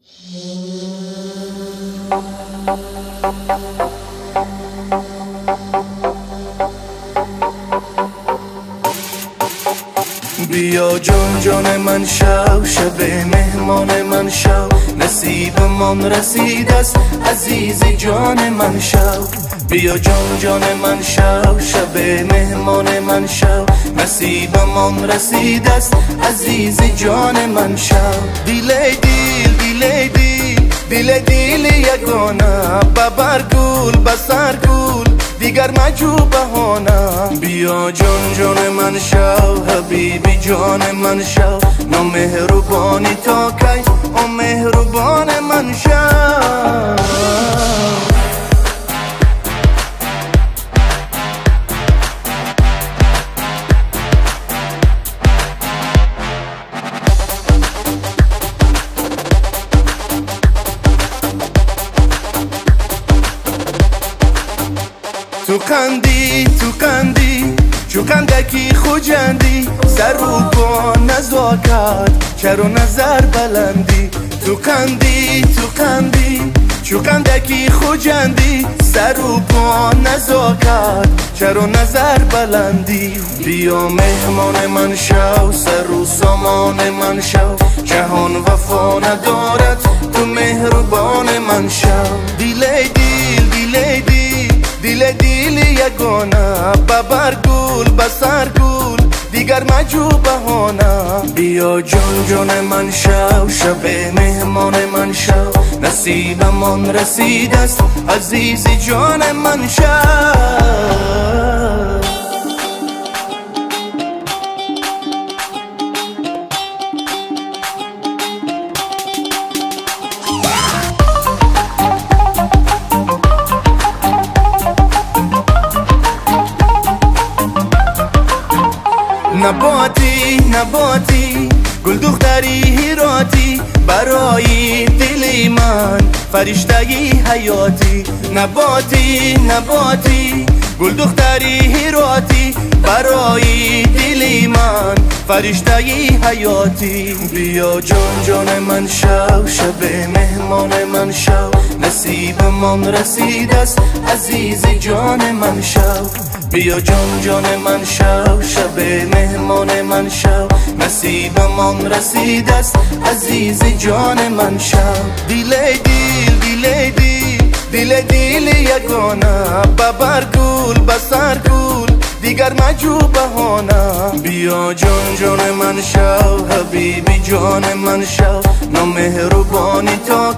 بیا جان جان من شو شب مهمان من شو نصیب من رسید است عزیز جان من شو بیا جان جان من شو شب مهمان من شو نصیب من رسید است عزیز جان من شو دیل دیل دیل دیل دیل یگانه ببر بسر گول دیگر مجو بهانه بیا جان جان من شو حبیبی جان من شو نامهربانی تا کی او مهربان تو کندی تو کندی چو کندکی خوجندی سر و پا نزاکت چرا نظر بلندی. تو کندی تو کندی چو کندکی خوجندی سر و پا نزاکت چرا نظر بلندی. بیا مهمان من شو سر و سامان من شو جهان وفا ندارد تو مهربان من شو. دیل دیل دیل دیل دیل یگانه ببر بسر دیگر مجو بهانه. بیا جان جان من شو شب مهمان من شو نصیب من رسید است عزیز جان من شو نباتی نباتی گل دختری هیراتی برای دل من فرشتگی حیاتی. نباتی نباتی گل دختری هیراتی برای دل من فرشتگی حیاتی. بیا جان جان من شو شب مهمان من شو نصیب من رسید است. عزیز جان من شو بیا جان جان من شو شب مهمان من شو نصیب من رسید است. عزیز جان من شو دیل دیل دیل دیل دیل دیل یگانه. ببر گول بسر گول دیگر مجو بهانه. بیا جان جان من شو حبیبی جان من شو نامهربانی تا